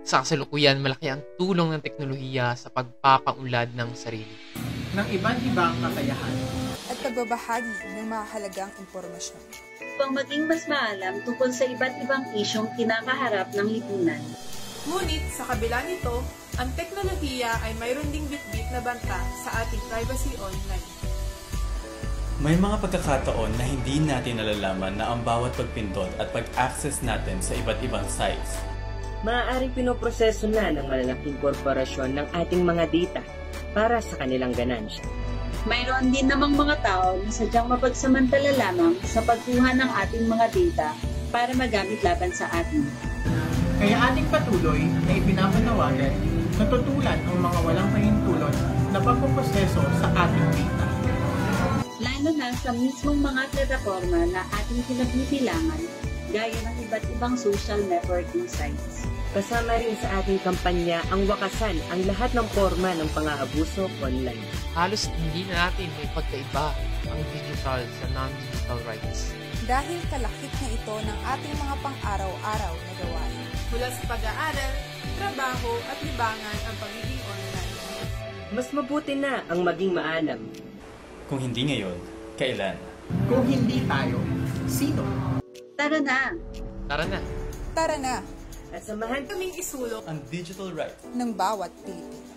Sa kasalukuyan, malaki ang tulong ng teknolohiya sa pagpapaunlad ng sarili. ng iba't ibang kakayahan. at pagbabahagi ng mahalagang impormasyon. upang maging mas maalam tungkol sa iba't ibang isyong kinakaharap ng lipunan. Ngunit sa kabila nito, ang teknolohiya ay mayroon ding bitbit na banta sa ating privacy online. May mga pagkakataon na hindi natin nalalaman na ang bawat pagpindot at pag-access natin sa iba't ibang sites Maaaring pinoproseso na ng malalaking korporasyon ng ating mga data para sa kanilang ganansya. Mayroon din namang mga tao na sadyang mapagsamantala lamang sa pagkuha ng ating mga data para magamit laban sa atin. Kaya ating patuloy na ipinapanawagan na tutulan ang mga walang pahintulot na pagpuproseso sa ating data. Lalo na sa mismong mga plataforma na ating pinagbibilangan gaya ng iba't ibang social networking sites. Kasama rin sa ating kampanya ang wakasan ang lahat ng forma ng pang-aabuso online. Halos hindi na natin may pagkaiba ang digital sa non-digital rights. Dahil kalakip na ito ng ating mga pang-araw-araw na gawain. Mula sa pag-aaral, trabaho at libangan ang pagiging online. Mas mabuti na ang maging maalam. kung hindi ngayon, kailan? Kung hindi tayo, sino? Tara na! Tara na! Tara na At samahan Kaming isulong Ang digital right ng bawat Pilipino.